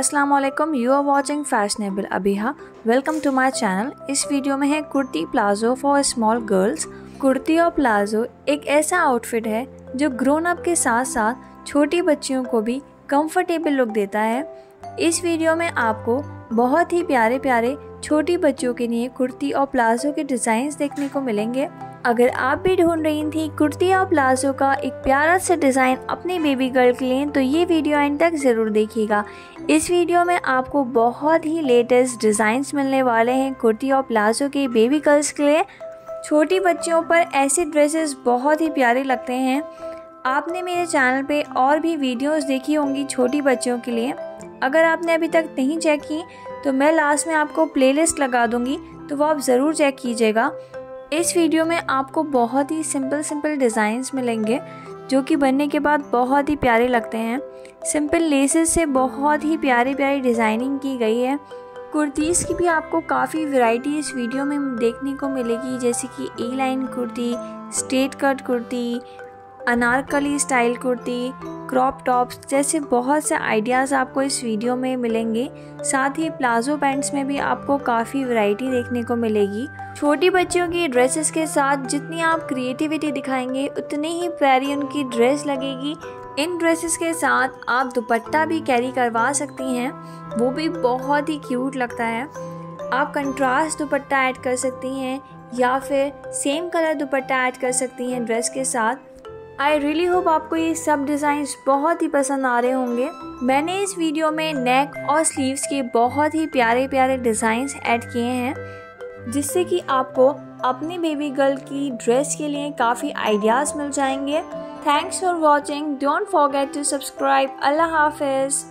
वालेकुम you are watching fashionable Abiha welcome to my channel इस video में है kurti palazzo for small girls kurti और palazzo एक ऐसा आउटफिट है जो ग्रोन अप के साथ साथ छोटी बच्चियों को भी कंफर्टेबल लुक देता है। इस वीडियो में आपको बहुत ही प्यारे प्यारे छोटी बच्चों के लिए कुर्ती और प्लाजो के डिज़ाइंस देखने को मिलेंगे। अगर आप भी ढूंढ रही थी कुर्ती और प्लाजो का एक प्यारा सा डिज़ाइन अपनी बेबी गर्ल के लिए तो ये वीडियो एंड तक ज़रूर देखिएगा। इस वीडियो में आपको बहुत ही लेटेस्ट डिज़ाइंस मिलने वाले हैं कुर्ती और प्लाजो के बेबी गर्ल्स के लिए। छोटी बच्चियों पर ऐसे ड्रेसेस बहुत ही प्यारे लगते हैं। आपने मेरे चैनल पे और भी वीडियोस देखी होंगी छोटी बच्चियों के लिए। अगर आपने अभी तक नहीं चेक की तो मैं लास्ट में आपको प्लेलिस्ट लगा दूँगी तो वो आप ज़रूर चेक कीजिएगा। इस वीडियो में आपको बहुत ही सिंपल सिंपल डिज़ाइंस मिलेंगे, जो कि बनने के बाद बहुत ही प्यारे लगते हैं। सिंपल लेसेस से बहुत ही प्यारी प्यारी डिज़ाइनिंग की गई है। कुर्तीज़ की भी आपको काफ़ी वैरायटी इस वीडियो में देखने को मिलेगी, जैसे कि A line kurti straight cut kurti Anarkali style kurti, crop tops जैसे बहुत से आइडियाज़ आपको इस वीडियो में मिलेंगे। साथ ही प्लाजो पैंट्स में भी आपको काफ़ी वैरायटी देखने को मिलेगी। छोटी बच्चियों की ड्रेसेस के साथ जितनी आप क्रिएटिविटी दिखाएँगे, उतनी ही प्यारी उनकी ड्रेस लगेगी। इन ड्रेसेस के साथ आप दुपट्टा भी कैरी करवा सकती हैं। वो भी बहुत ही क्यूट लगता है। आप कंट्रास्ट दुपट्टा ऐड कर सकती हैं या फिर सेम कलर दुपट्टा ऐड कर सकती हैं ड्रेस के साथ। आई रियली होप आपको ये सब डिज़ाइन बहुत ही पसंद आ रहे होंगे। मैंने इस वीडियो में नेक और स्लीव्स के बहुत ही प्यारे प्यारे डिज़ाइंस ऐड किए हैं, जिससे कि आपको अपनी बेबी गर्ल की ड्रेस के लिए काफ़ी आइडियाज़ मिल जाएँगे। Thanks for watching don't forget to subscribe अल्लाह हाफिज़।